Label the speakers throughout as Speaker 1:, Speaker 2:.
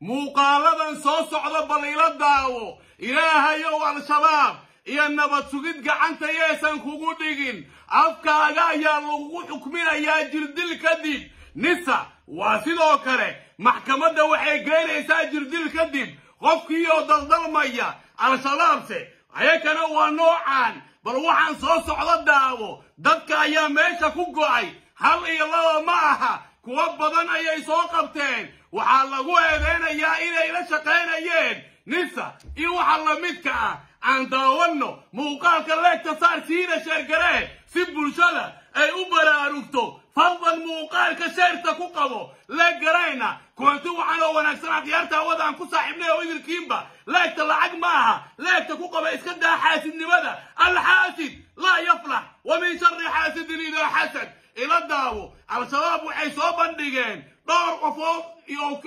Speaker 1: muuqaaladan soo socda bal ila daawo. Ilaahayow al-shabaab iyo nabad sugid gacanta yeesan kugu dhigin. Afkaaga ayaa lagugu xukminayaa jirdil kadib. Nisa waa sidoo kale maxkamadda waxay geenaysaa jirdil kadib. Qofkiioo daldalmaya al-shabaabse ayakana waa noocaan. Bal waxaan soo socdo daawo. Dadka ayaa meesha ku go'ay. Hal iyo laba ma aha. Kuwo badan ayay soo qabteen waxaa lagu eedeynayaa inay la shaqaynayeen. Nisa in waxa la midka ah aan daawanno. Muuqaalka leegta saar siina sheergaree si bulshada ay u baraarugto. Fadlan muuqaalka sheerta ku qabo. Leeg garayna kuwanti waxaan oo wanaagsan akhyaarta hawadaan ku saaxiibnay oo idilkiinba. Leegta lacag ma aha. Leegta ku qaba iska daa xaasidnimada. Alxaasid laa yaflax. Wa min shari xaasidin idaa xasad. Ila daawo. Al-shabaab waxay soo bandhigeen dhowr qofood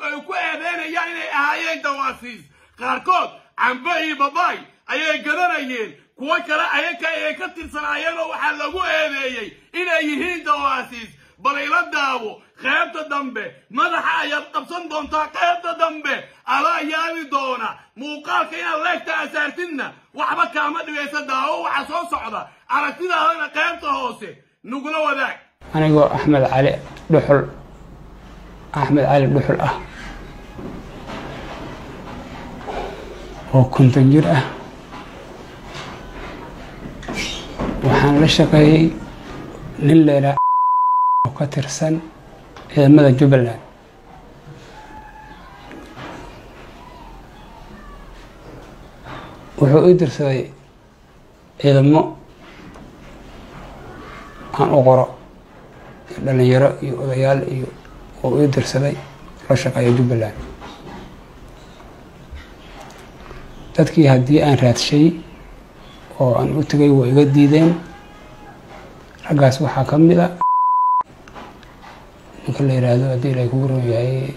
Speaker 1: ay ku eedeynayaan inay ahaayeen dawaasiis. Qaarkood cambe iyo babaay ayay gadanayeen. Kuwo kale ayaka ayay ka tirsanaayeen oo waxaa lagu eedeeyey inay yihiin dawaasiis. Bal ila daawo qaybta dambe madaxa ayaad qabsan doontaa qaybta dambe. Alaa yaabi doona muuqaalka inaad leegta asaartidna waxba kaama dhigaysa daawo waxa soo socda. Aragtidaadana qaybta hoose nugula wadaag.
Speaker 2: Anigoo axmed cali dhuxul axmed cali dhuxul ah. Oo konton jir ah. Waxaan la shaqeeyey nin leelaa oo ka tirsan ciidamada jubbaland. Wuxuu ii dirsaday ciidamo aan u qoro dhalinyaro iyo odayaal iyo oo ii dirsaday la shaqeeya jubbaland dadkii haddii aan raadshay oo aan u tegay waa iga diideen. Raggaas waxaa ka mid a. Ninka la yidhaahdo haddii ilaahay kugu ron yahay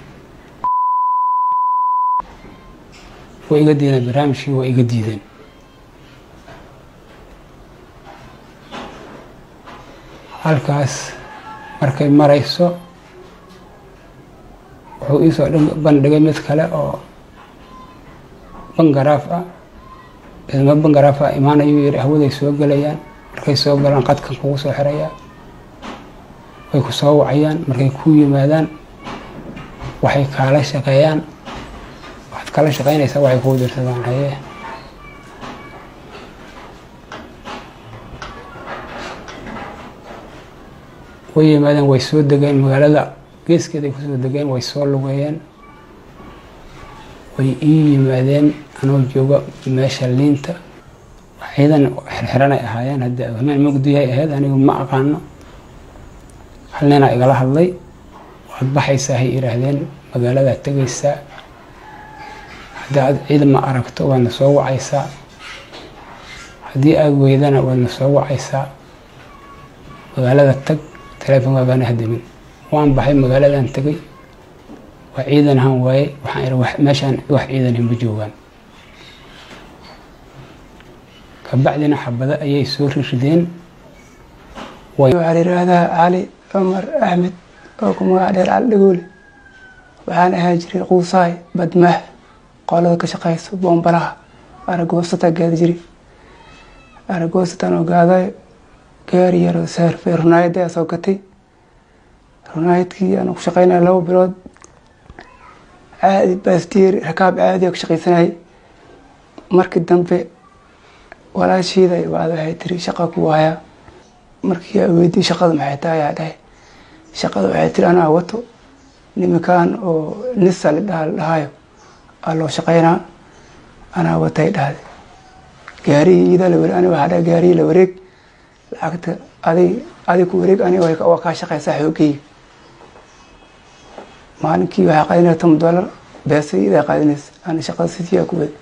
Speaker 2: way iga diideen barnaamijkii waa iga diideen. Halkaas markay marayso wuxuu iisoo bandhigay mid kale oo bangaraaf ah ciidamo bangaraaf ah imaanayuu yidhi hawaday soo gelayaan markay soo galaan qadkan kugu soo xirayaa way ku soo wacayaan markay ku yimaadaan waxay kaala shaqeeyaan waxaad kala shaqeynaysaa waxay kuu dirsadaan haye way yimaadeen way soo degeen magaalada geeskeed ay ku soo degeen way soo lugeeyeen way ii yimaadeen anoo jooga meesha liinta. Ciidan xirxiranay ahaayeen haddii hameen mugdiyahay ahayd anigu ma aqaano. Hal ninaa igala hadlay waad baxaysaa hay yidhaahdeen magaaladaa tegaysaa haddii aad ciidan ma aragto waadna soo wacaysaa. Haddii aad weydana waadna soo wacaysaa. Magaalada tag teleefon waagaana hadimin waan baxay magaaladan tegay. Waa ciidan ahaan waaye waxaan ihi meeshaan wax ciidan ma joogaan. Kabacdina xabado ayay soo rirideen
Speaker 3: waxaa yidhaahdaa cali cumar axmed oo ku magac dheer cali waxaan ahaan jiray quusaay badmaax qolada ka shaqeyso boombalaha aragoosata gaadi jiri. Aragoosatan oo gaaday gaari yaroo saarfay runaayad ayaa soo gatay runaayadkii aan ku shaqeynaya laba bilood caadi baasdiyeer rakaab caadi ka shaqeysanayay markii dambe walaashiida wacda waxay tiri shaqa ku hayaa markii aa weydiy maxay tahay ayaa dhahay shaqada waxay tiri anaa wato nimankan oo nisa lidhaha la dhahayo aa loo shaqeynaa anaa watay dhahday gaarihii iidaa la wareeg ani waxaa dhahay gaarihii la wareeg lacagta adi adi ku wareeg ani waa kaa shaqeysaa xoogayga maalinkii waxaa qaadinaya toban dollar beesa idaa qaadinaysa. Ani shaqada sidiiyaa ku wada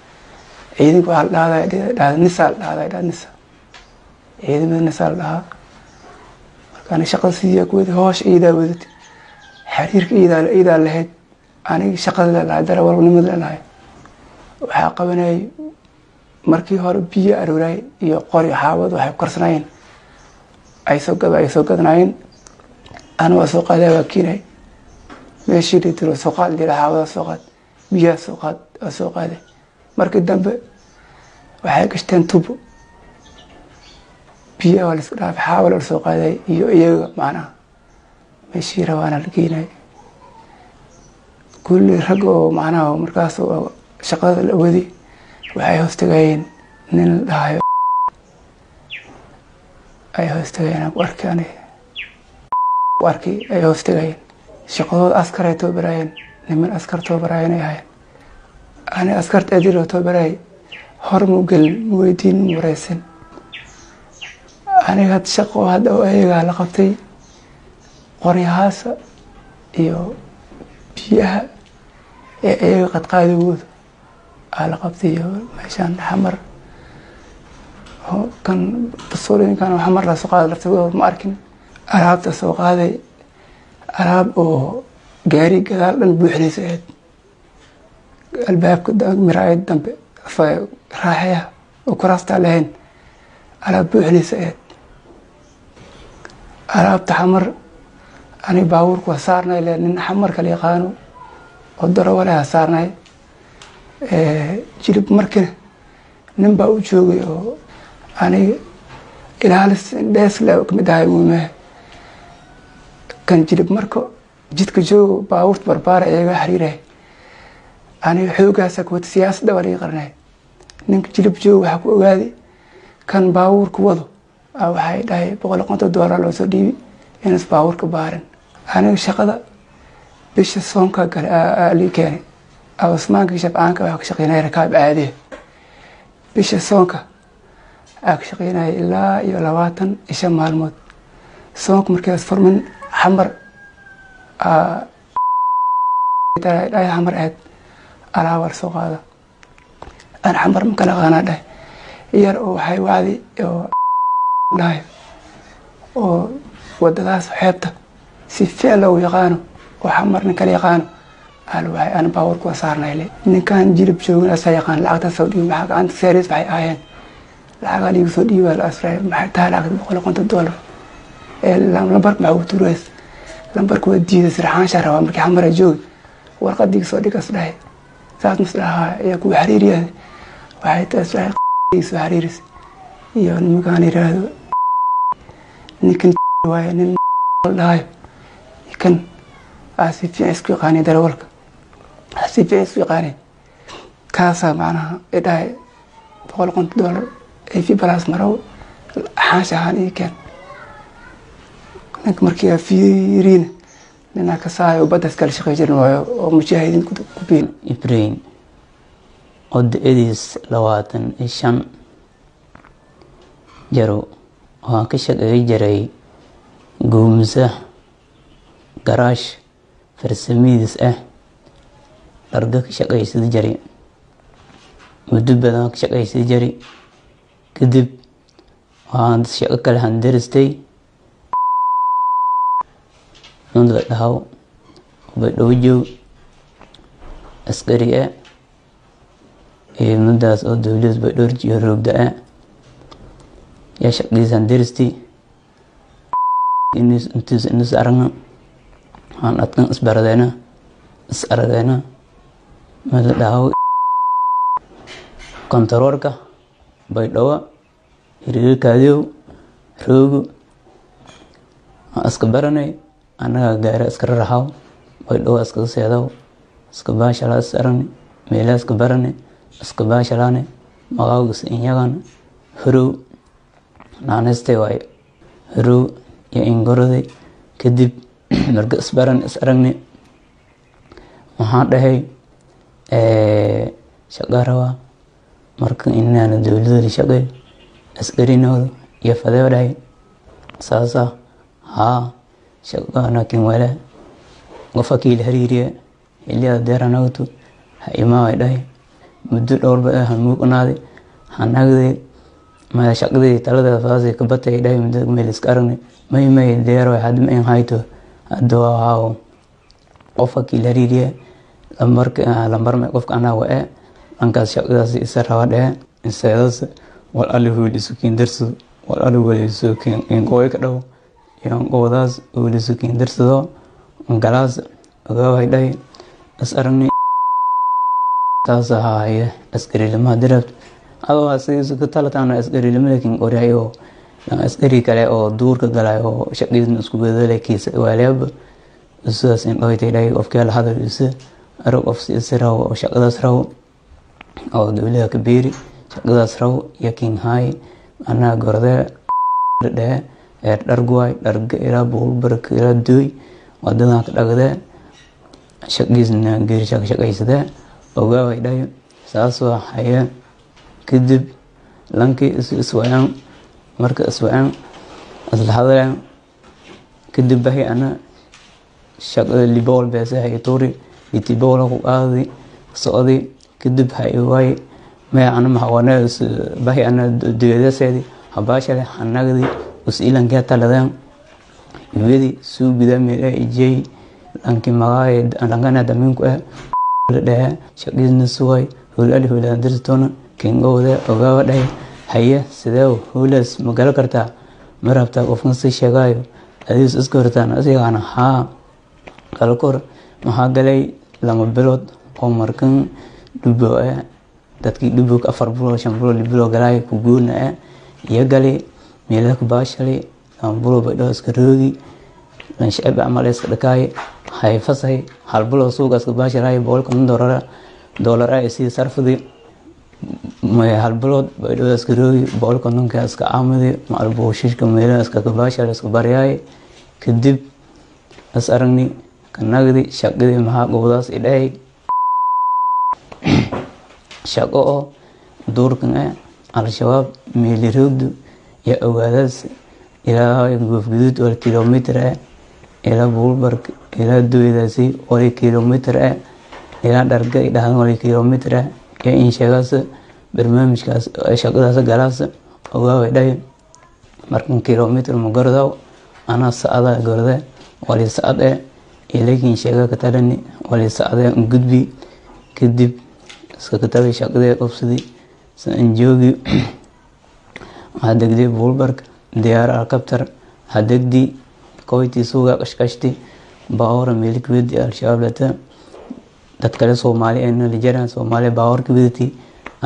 Speaker 3: ciidanka waxaa la dhahdaa dhahda nisa la dhahdaa dhah nisa. Ciidamada nisa la dhahaa. Marka shaqada sidiiyaa ku wada hoosha iidaa wadatay xiriirka iidaa iidaa lahayd. Aniga shaqada lelahay darawalnimada lelahay waxaa qabanayay markii hore biyo arooray iyo qori xaawad waxay karsanaayeen. Ay soo gad ay soo gadanaayeen ana waa soo qaadaa waa keenay meeshii dhitiro soo qaad lila xaawada soo qaad biyaha soo qaad oo soo qaaday markii dambe waxay gashteen tubo biyaha waa la isku dhaafay xaawal la soo qaaday iyo iyaga macnaha meeshii rabaana la geynay. Kulli rag oo macnaha markaas oo shaqada la wadi waxay hoostagayeen nin la dhahayo ay hoostagayeen ku arkay aniga ku arkay ay hoostagayeen shaqadooda askar ay toobaraayeen niman askar toobaraayeen ay ahayn ani askarta adiloo toobaraayay hor mu gelin mu weydiin mu wareysan aniga shaqo hadda oo ayagaa la qabtay qoryahaasa iyo biyaha ee iyaga qadqaadagooda aa la qabtay iyo meeshaan xamar. Kan basoolooyinkan xamar la soo qaaday laftigooda ma arkin. Alaabta soo qaaday alaab oo gaari gadaal dhan buuxinaysa ahayd albaabka miraayad dambe raaxyaha oo kuraastaa lahayn alaab buuxinaysa ahayd alaabta xamar ani baabuurka waa saarnay le nin xamar kala yaqaano oo darawaleha saarnay. Jilib markina nin baa u joogay oo aniga ilaalis dheesle ka mid ahay muumehe kan jilib marka jidka joogo baabuurta barbaara iyaga xiriiray aniga xoogaasa kuwata siyaasadda waa laga qarnay ninka jilib joogo waxaa ku ogaaday kan baabuurka wado. Waxay dhahay boqol konton doolar loo soo dhiibi inas baabuurka baarin. Aniga shaqada bisha soonka gale lii keenay usmaanka shabcaanka waxaa ka shaqeynaya rakaab caadiya bisha soonka aa ka shaqeynaya ilaa iyo labaatan iyo shan maalmood. Soonka markaas furmin xamar dhahay xamar ahayd alaaba la soo qaada. Aan xamar ma kala qaanaa dhahay. Yar oo waxay wacdi oo dhahay oo wadadaas xeebta si ficil loogu yaqaano oo xamar nin kala yaqaano. Al waxay aan baabuurka waa saarnayle ninkan jilib joogin asaa yaqaan lacagta soo dhiibi maxaa gacanta seeris waxay ahaayeen? Lacagaa liigu soo dhiiba la asray maxay tahay lacagta boqol konton doolar lambarka maxaa ugu tuurays lambarka waa diiday sirxaanshaa rabaa. Markii xamara joogi warqadiga soo dhigas dhahay. Saas mas dhahaa ayaa kuwa xariiriyaada waxay taas soo xariiris iyo nimankaan yiraahdo ninkan waaye nin dhahayo kan si fiican isku yaqaanay darawalka. Si fiican isku yaqaanay kaasaa macnaha ay dhahay boqol konton doolar ay fi balaas marow xaansha ahaan ii keen ninka markii fiiriina ninaa ka saayo baddas kala shaqey jirin waayo oo mujaahidiin ku biin
Speaker 4: ibrain oo da'adiis labaatan iyo shan jaro waxaan ka shaqeey jiray guumsa garaash farsamidiis ah dharga ka shaqaysada jari muddo badan ka shaqaysada jari kadib waxaan shaqo kale handaristay nunda dhahaw baydhabo joog askari ah iyo muddaas oo dowlad baydhowr jiyo roogda ah yaa shaqadiis handaristi intiis inis aragna aan adkan isbaradeena is arageena mada dhahaw kontaroorka baydhabo hiriirkaadiyow roogo aan iska baranay annagaa gaara iskara raxaw baydhabo iskaga seedaw iska baashalaa is aragni meelaa iska barani iska baashalaane maqaawgis inyagan horow naanestay waaye horow iyo ingoroday kadib marka isbaran is aragni waxaan dhahay shaqaa rabaa marka inaana dowladooda shaqey askarinooda iyo fadeo dhahay saasa haa shaqanakin wala qofa kiila hariiriya xiliyada deeranagtu ha imaaway dhahay. Muddo dhowrba ah hamuuqnaaday hanagday maya shaqadii taladeeda faasay ka batay dhahay muddo meel iska aragnay. May may deero hadma in hayto hadda waa qofa kiila hariiriya lambarka lambar may qofka anaa wa e dhankaas shaqadaas isa raba dhehe iseedas wal ali huul darso wal ali wal isu kiin qooy ka dhaw yan qowdaas huul isu kiin darsado galaas ogaaway dhahay is aragnay saas ahaaye qoryahay oo askari kale oo duurka galay oo shaqadiisna isku bedele kiisa waaleeba sidaas in dhoytay dhahay qofkee la hadal isa arag qof si raw oo shaqadaas raw oo dowlaha yakin hay anaa gorde dhehe ee dharguwaay dharga ilaa buulbarka ilaa dooy wadadan ka dhagdee shaqdiisna geerisha ka shaqaysadee ogaaway dhahay saas waa haye kadib lankii is iswayaan marka iswayaan isla hadleen kadib bahi ana libool beese hay tuuri itiboola ku qaadi socdi kadib hay waay maya ana maxawane bahi ana deedaseedi habaashale hanagdi usilankee taladeen? Ibadi suugida meel ijey lanki magaay lankana daminku eh. Dhehe iska hortaan asigana haa. Kalkor maxaa galay lama bilood? Oo markan dhubo eh dadkii dhubog afar bilood shan bilood libilo galaay ku guurna eh. Iyo gali meelaha ku baashali lama bilood bay dhoo iska roogi lanshacib camal iska dhakaay hay fasay hal bilood suuga iska baashalaay boqolka kun doolara doolar ah isii sarfidi hal bay dhoo iska roogi boqolka kunka iska caamidi macalbuushishka meelaha iska kabaashal iska baryaay kadib is aragni kanagdi shaqadii maxaa gobdaas idhahay shaqo oo duurkan eh al-shabaab meeliroogdu iyo ogaadaas ilaa goofguduud wal kilomitr eh ilaa buulbark ilaa doydaasi wali kilomitr eh ilaa dharga idhahdan wali kilomitr eh iyo in sheegaas barnaamijkaas shaqadaas galaas ogaaway markan kilomitr ma anaa sacada gorde wali sacad eh ilakin sheega katalani wali sacdee gudbi kadib iska katabay shaqadee qobsadii san joogi hadegdi buulbark diyaar alkabtar hadegdi koyti suuga qashqashti baawara meelikwedi al-shabaab lata dad kale soomaali ee nalijaran soomaali baawarka wedati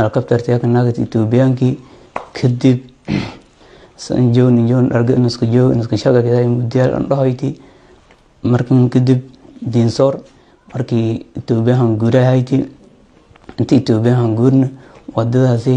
Speaker 4: alkabtartee kanagati ethoobiyankii kadib san joog ninjoon dharga inaska joog inaska shaqakeeda mudiyaal andhahoyti markan kadib diinsoor markii etoobiyahan guurahayti inta etoobiyahan guurna wadadaasi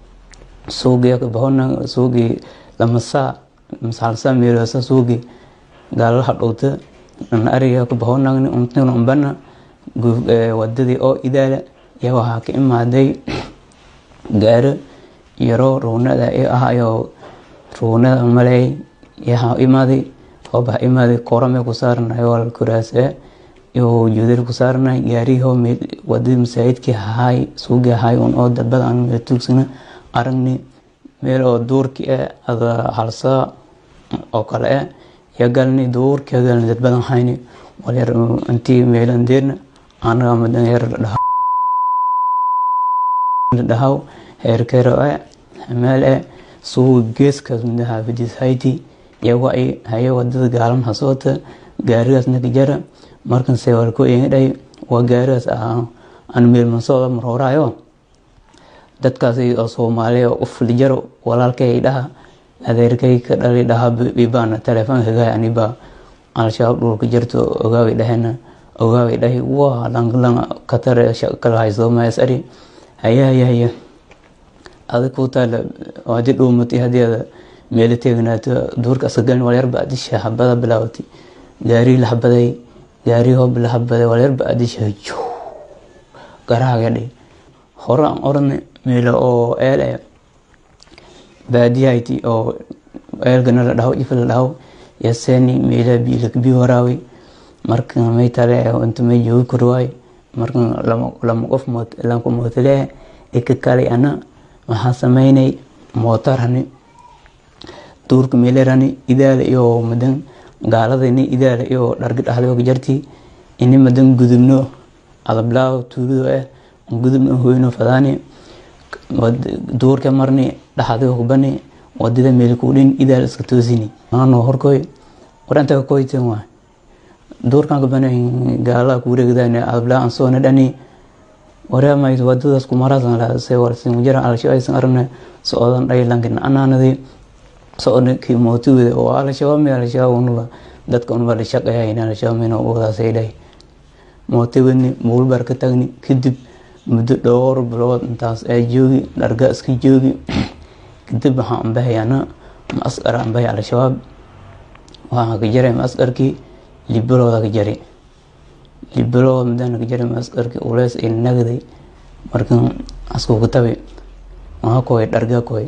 Speaker 4: suugiya bahona suugii lamasaa masalsa ka bahonagni untuna umbana wadadii oo idaala iyo waxaa ka imaaday gaaro yaroo ruunada ahayo ruunada maley yaha imaaday hoobaha imaaday korame ku saarnay wal kuraase iyo juudar ku saarnay gaariho wadadii masaajidkii hahay suugii hahay un oo dadbada aan tuugsana aragni meel oo duurki eh ada halsaa oo kale eh iyo galni duurki galni dadbadan hayni walyar intii meelan deerna anaga madan yar dhahaw. Heerkeero eh meel eh suuga geeskaas mida xaafadiis hayti iyago ay haye waddada gaalan hasoota gaarigaas naka jara markan sewalko dhay waa gaarigaas ahaa aan meelmansooda marhooraayo dadkaas oo soomaaliya u fulijaro walaalkay dhaha adeerkay ka dhali dhaha bibana telefoonka gaay aniba al-shabaab dhulka jirto ogaaway dhahena ogaaway dhahi waa langlang katare kala hayso maas ari haya haya haya. Adag ku taala haddii dhuumatay haddii aad meelo teegnaato duurka asagalin walyarba adisha habada bilaawatay gaari la habaday gaari hoob la habaday walyarba adisha jo garaagadhi hore aan oranay meelo oo eel eh baadiyahayti oo eelgana la dhaho ifa la dhaho yaseeni meelaha biilakbi waraaway marka may tale inta may joogi karo waay marka lama qof lanku mootale ika kale ana. Waxaa sameynay mootarani duurka meelerani idaala iyo madan gaaladani idaala iyo dharga dhaxdooga jarti ini madan gudubno adablaaw tuulido ah gudubno hoyno fadaani duurka marni dhaxdooga kubani waddada meel kudhin idaal iska toosini. Ano horkoy ka koyten waa duurkan kabani gaala kuwareegdan adablaa aan dhani wareemay wadadaas kumarasan se warsin jira alsho aysan aragna socdan dhaylankin anaanadi. Socda kii mootuwada oo alshabaab mi dadka unuba la shaqeeya alshabaab mina wadaasay dhahay. Mootuwadni ka tagni kadib muddo dhowr bilood intaas ay joogi dharga iska joogi. Kadib waxaan ambahay ana maaskar ambahay al-shabaab waxaan ka jaray maaskarkii libalooda ka jari libalooda midaan ka jaray maaskarkii uleys ay nagday. Markan asku ku tabi waxaa koy dharga koy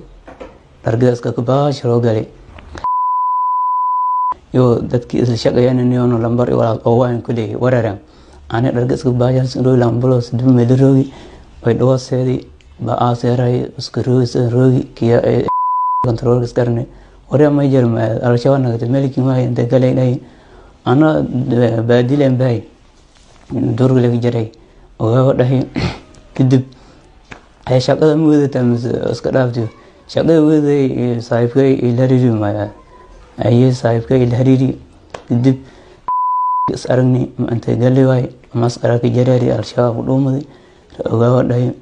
Speaker 4: dhargada iska kabaash loo galay. Yo dadkii isla shaqeeyananiyono lambar oo waan kuleeyay wararan ani dharga iska baashaas roogi lambalo sidba meeli roogi way dhawaaseedi ba aaseeray iska roogi sida roogi kiya controlka iskarne warya may jir al-shabaab nagata meelkii mahay inta galay dhahay ana baadilen bahay durga laga jaray ogaaba dhahay kadib ay shaqada ma wadata mise iska dhaaftiyo shaqada waday saaxiibkay ila riri maya aye saaxiibkay ila riri kadib is aragni intay gali waay maskaraka jareeri al-shabaab ku dhuumaday ogaaba dhahay.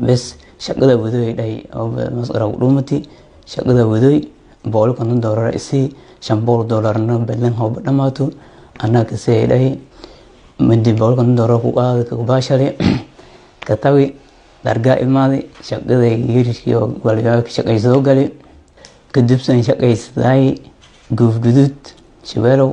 Speaker 4: Bes shaqada wadoy dhahay maskara ku dhuumati shaqada wadoy boqol konton doolar isii shan doolarna balan hooba dhamaato anaa ka sii dhahay. Mindi boqol konton doolar ku qaada kabaashale katawi dhargaa imaaday shaqaday yirishkii oo walibaa ka shaqaysoo galay kadibsan shaqaysaday guufguduud shabeelow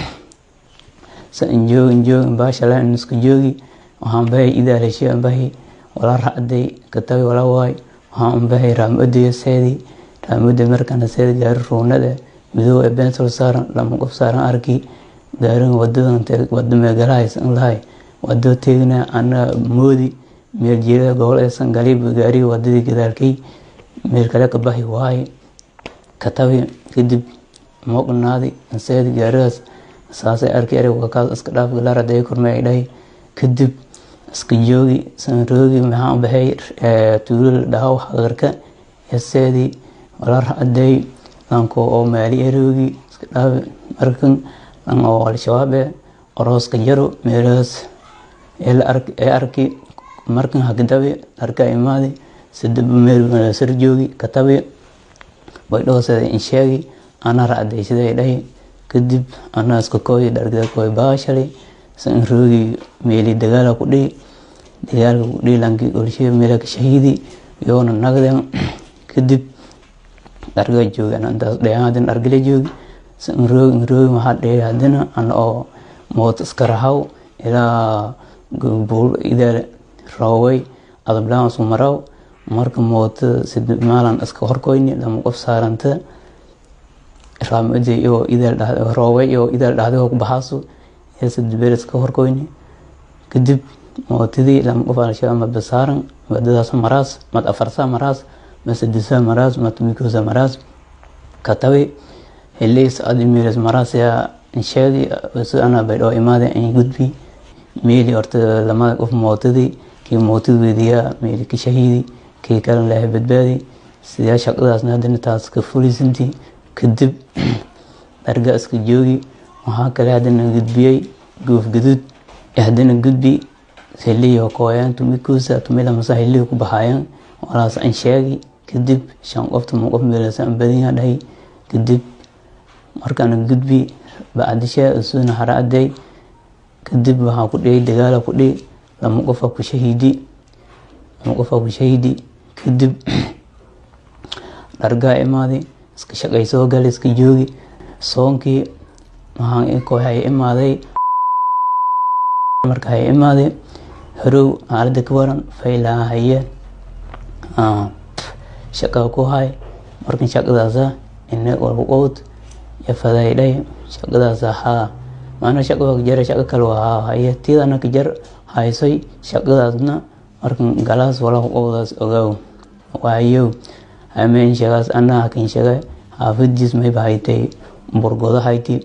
Speaker 4: sa injoog injoog baashala iska joogi waxaan bahay idaalashe bahay walaa racday katabi walaa waay waxaan bahay raamodaya seedi raamada markana seedi gaari ruunada midoob ee bensol saaran lama qof saaran arki. Gaarin wadadan wada meegalahaysan lahay wado teegna ana moodi meel jeerada gobol aysan galib gaari wadadii gadaalkay meel kale ka bahi waaye katabi kadib mooqnaadi seedi gaarigaas saasay arki ereg wakaas iska dhaaf galaaraday kormey ay dhahay kadib iska joogi sanroogi maxaan baxay? Tuulal dhahaw hagarka yaseedii wala racday lanko oo maali eroogi iska dhaaf markan lan oo al-shabaabe orooska jaro meelahaas ee arki markan hagdabe arka imaadi sadab meel sar joogi katabe way dhowsada in sheegi ana racday siday dhahay kadib anaa iska kooy dhargada kooy baashalay san roogi meeli dagaala ku dhihi dagaalka ku dhihi lanki olshe meelaka shahiidi yoona nagden kadib dharga joogi ana intaas dhayan hadina dhargala joogi. San roogi roogi waxaa dhihi hadina ana oo moot iska rahaw ilaa buul idaal rooway adablaan isku maraw. Marka moota sida maalan iska horkoyni lama qof saaranta raamada iyo idaal rooway iyo idaal dhahday ku baxaaso sida beer iska horkoyni kadib mootadii lama qof alshabaab madba saaran wadadaas maraas mad afarsa maraas ma sadisa maraas ma tumikosa maraas katabi heleys meeles maraas yaa insheegi si ana baydhoo imaade in gudbi meeli horta lamada qof mootadii kii mootad weydiyaa meeli ka shahiidi kii kalan lahay badbaadi sidaa shaqadaasna hadina taas ka fulisantii kadib dharga iska joogi waxaa kale hadina gudbiyey goof gaduud hadina gudbi heliyo kooyaan tumikuusa tumila masa heliyo ku baxaayaan walaas an sheegi kadib shan qof tuma qof meelasa an badanya dhahay kadib markaana gudbi bacdisha isuna haraaday kadib waxaa ku dhiyay dagaala ku dhihi lama qofa ku shahiidi lama qofa ku shahiidi kadib dhargaa imaaday iska shaqaysoo gal iska joogi. Soonkii waxaan kooxay imaaday. Marka hay imaaday harow xaalada ka waran faylaha hayeen. Shaqa ku hay. Markan shaqadaasa ine walqowd yafaday dhay. Shaqadaasa haa. Maana shaqa jare shaqa kale waa haye tiidana ka jar haysay. Shaqadaasna markan galaas wala qowdaas ogaaw waayow hameen sheegaas anaa hakin sheegay xaafadiis mayba haytay burgodo hayti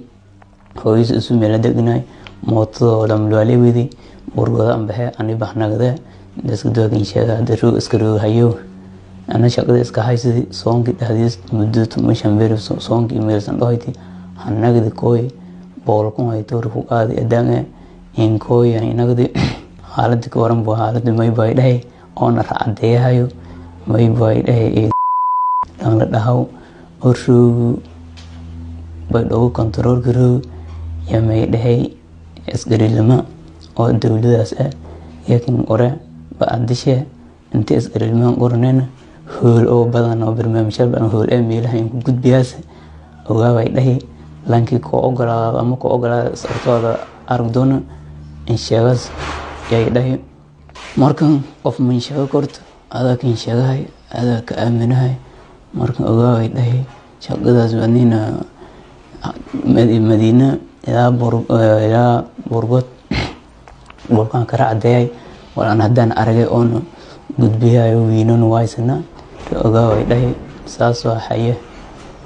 Speaker 4: hooyis isu meela degnay mootadoo lamlwaalewidi burgodo ambaxe ani bahnagde daskadookin sheega hada roog iska roog hayow ana shaqada iska haysidi soonki dhahdiis muddo tumashan beri soonki meelsan dhohayti hanagdi kooy boolkun hayto rufuqaadi adange inkooy inagdi xaaladi ka waran bu xaaladi mayba dhahay oona racadeeyahayo mayba dhahay dhanla dhahaw oo roogu bay dhogu kontaroolka roog yamay dhahay isgarilima oo dowladaas ah yakin qore ba'adishe inta isgarilima qoranena hool oo badan oo barnaamijyaal badan hool ee meelaha in ku ogaabay dhahi lankii koo ogolaada ama koo ogolaada sababtooda arag doona in yay dhahi markan qof man sheego adaa sheegahay adaa ka aaminahay markan ogaabay dhahi shaqadaas anina madiina ilaa ilaa burgod dhulkan kara cadeeyay walaan haddaan aragay oona gudbiyayo wiinan waysana ogaaway dhahi saasoo haye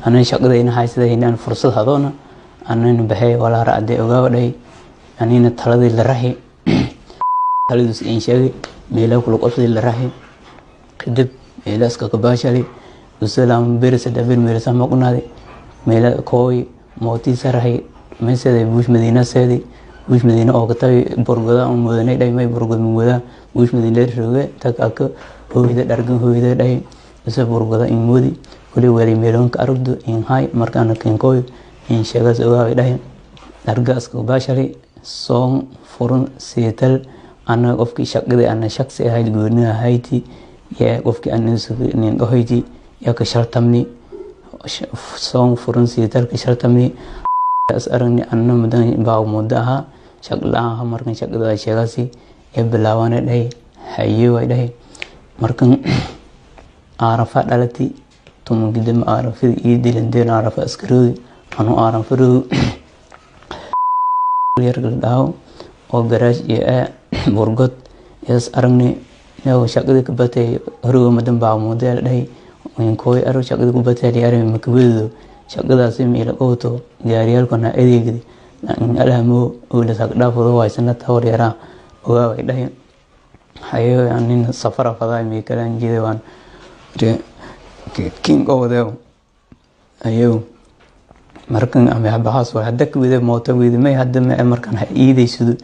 Speaker 4: anan shaqadayna haysada inaan fursad hadoona anana baxay walaa racday ogaawa dhahi anina taladii la raxi taladiis in sheegay meelaa kula qofdii la raxi kadib meela iska kabaashali saddex bir meelasa maqnaaday meela kooy mootiisa raxi meseeday buush madiina seedi buush madiina oo katabi borgoda mudanay dhahi may borgod muwada buush madiina rooge takaka hooyda dhargan hooyda dhahi isa borgoda in mudi. Kuli wali meelonka arugdo in hay markaana kenkooy in sheegaas ogaaway dhahi dharga iska baashali soon furun siital ana qofkii shaqadii ana shaqsi ahayd gooniha hayti yaa qofkii nin dhohayti yaa ka shartamni soon furun siital ka shartamni as aragni ana mudan baa muddo ahaa shaq la'aan aha markan shaqada sheegaasi yaa bilaawana dhahi haye way dhahi markan aarafa dhalati tumankidama aarafada ii dilandeen aarafa iskaroogi anu aarafa roogi yargal dhaho oo garaash iyo aa burgod yaas aragni shaqadii ka batay horoga madan baa mudeel dhahay inkooy arag shaqadii ku batay liyaare makabadeedo shaqadaasi meela qowto gaariyaalkana adeegdi oola sagdhaafado waysana tawar yaraa ogaaway dhahay. Hayo safara fadaa meekalaan jeeda waan king owdew ayow markan ame habahaas way hadda kawede mooto wede may hadda mae markan ha iidaysado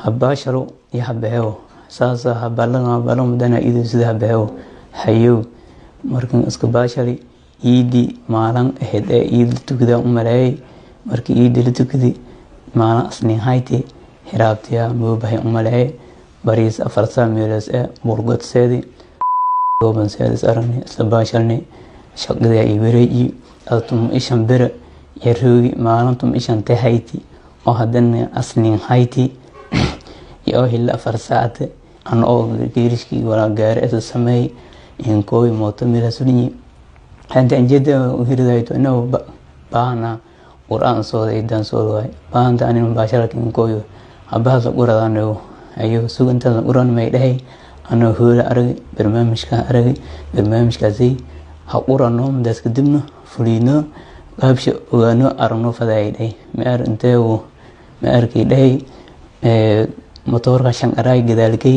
Speaker 4: habaashalo iyo habahewo saasa habalana habalo mudana iidaysado habahewo hayow markan iska baashali iidi maalan ahayd ee iidi tukada umaleeyay marka iidi la tukadi maalin asnin hayti hiraabtiya moobahay umaleeyay bariis afarsaa meeloos ee burgod seedi. Gooban seedis aragni isla baashalni shaqadii ay wareeji. Tum ishan bere yaroogi maalintum ishan te hayti oo haddana asnin hayti. Iyo hila afar saacate an oo geerishkii walaa gaari isa sameey inkooy mooto milasudinyi hanta anjeda hiridayto inaw baahana qur'aan sooda idan sooda waay baahanta anin baasharaka inkooyo habahas quradanayo ayo sugantaas quran may dhahay anoo hoola aragay barnaamijkaa aragay barnaamijkaasi ha qurano madaas kadibna fuliino qaabsha ogaano aragno fadaay dhahay maar intee ma arkay dhahay motoorka shanqaraay gadaalkay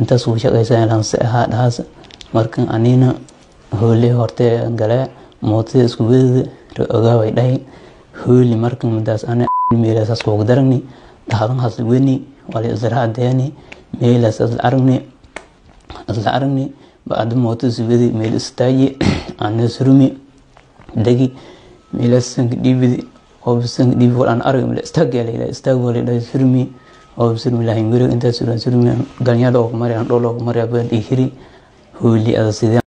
Speaker 4: intaas uu shaqaysan lanse ahaa dhahaas marka anina hoole horte gale mootada isku wedada ogaaway dhahay hooli marka madaas ana meelasaas kuuga daragni dhahdan hasla weni wali isra adeeni meelaas asla aragni asla aragni bacda mootada isku wedi meel istaaji ana surumi degi meelaas sanka dhiibidi oo sanka dhiibi wal aan arag meel istaag yaa layidhaha istaag dhahay surumi lahayn guriga intaas suran surumi galnyada oo kumari aan dhol oo kumari abaan ihiri hooli ada sidee